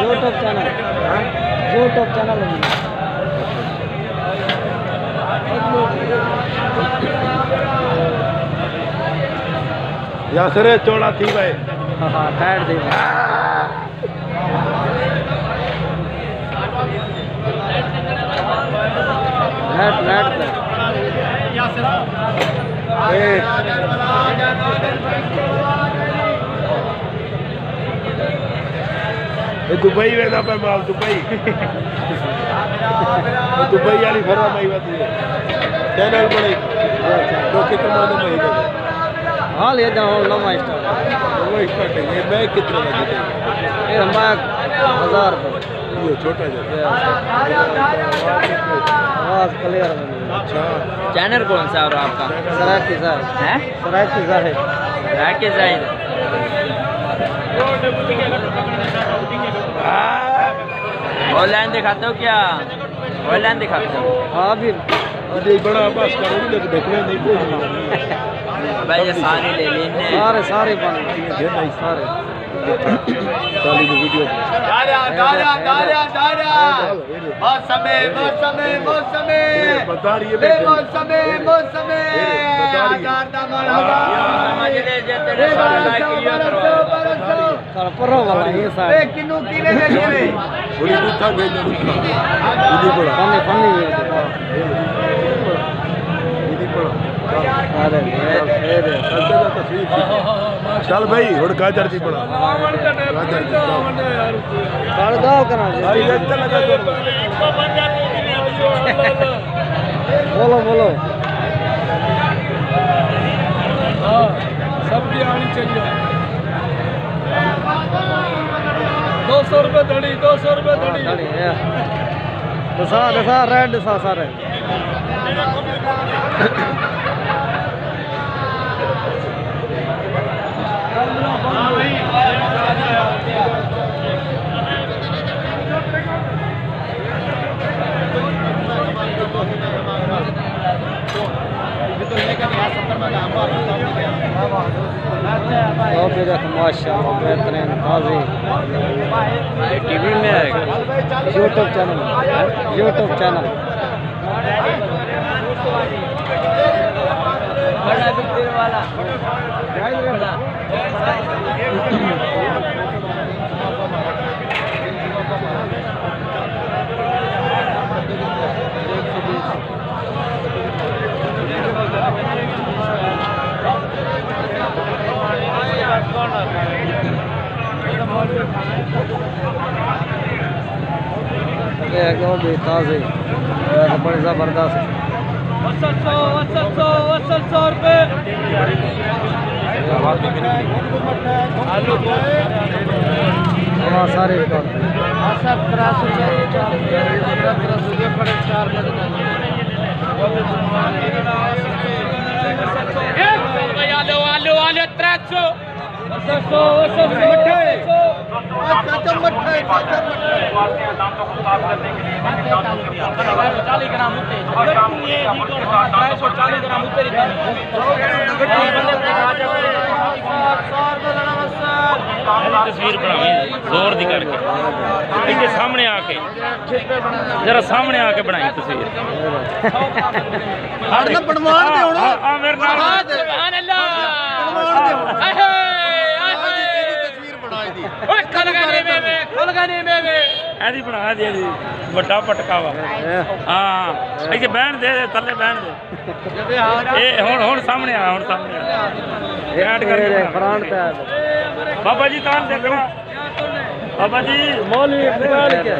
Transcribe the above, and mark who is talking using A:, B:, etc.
A: YouTube channel YouTube channel
B: या sir चौड़ा थी भाई।
A: हाँ हाँ दे नेट नेट
B: ये दुबई वेंदा पे माल दुबई। दुबई वाली फरवा मई वती चैनल बड़े तो कितना मालूम है
A: ये जाओ लंबा स्टार
B: वो स्टार्ट है ये बैग कितने का देते हैं
A: ये हमारा हज़ार रुपये
B: ये छोटा जा
A: आवाज़ क्लियर
B: अच्छा
C: चैनल कौन सा और आपका
A: सराकी साहब
C: है
A: सराकी साहब
C: राकेश जाहिद ऑनलाइन दिखाते हो क्या ऑनलाइन दिखाते हो
A: हाँ भी
B: अरे बड़ा बस करो नहीं तो देखने नहीं कोई
C: भाई ये सारी ले ली
A: सारे सारे बन सारे।
B: चाली की वीडियो।
D: दारा दारा दारा दारा मौसमे मौसमे मौसमे
B: है।
D: बे मौसमे मौसमे
B: है।
D: आजार दा मरहबा
C: समझ ले जे सारे लाइक किया करो।
A: सारा परो वाला ये सारे।
D: किनु किने दे दिए
B: थोड़ी गुत्था भेज दो दीदी पड़ा
A: फनी फनी
B: दीदी पड़ा
A: अरे ये ये
B: चल भाई हुड़ गाजर जी पड़ा गाजर जी
A: कर दो करा
B: भाई अच्छा लगा तो
A: बोलो बोलो
E: सबकी आनी चाहिए दो सौ रुपये धड़ी दो सौ रुपये धड़ी
A: दसा दसा रेड दसा सारे तो फिर माशा माशाल्लाह बेहतरीन ताज़ी
C: टीवी में आएगा
A: यूट्यूब चैनल यूट्यूब चैनल
C: बड़ा। बिक्री वाला
A: ये वो भी ताज़ी ये तो बड़ी ज़बरदस्त
E: अस्सी सौ अस्सी सौ अस्सी सौ रुपये
A: हाँ सारे रिकॉर्ड
E: आलू आलू मारते हैं दांतों को साफ़ करने के लिए चालीस ग्राम होते ढाई सौ? चालीस ग्राम होते
F: तस्वीर बनावी ज़ोर की करके। इनके सामने आके जरा सामने आके बनाई तस्वीर। हाँ,
D: खलगानी
F: हाँ, हाँ,
E: में
F: ਇਹਦੀ ਬਣਾ ਦੇ ਇਹਦੀ ਵੱਡਾ ਪਟਕਾ ਵਾ। ਹਾਂ ਇੱਥੇ ਬਹਿਣ ਦੇ ਥੱਲੇ ਬਹਿਣ ਦੇ। ਇਹ ਹੁਣ ਹੁਣ ਸਾਹਮਣੇ ਆ ਹੁਣ ਸਾਹਮਣੇ ਆ। ਐਡ ਕਰਕੇ।
A: ਫਰਾਂਟ ਤੇ
F: ਬਾਬਾ ਜੀ ਤਾਂ ਦੇਖਣਾ ਬਾਬਾ ਜੀ
A: ਮੌਲੀ ਨਿਕਾਲ ਕੇ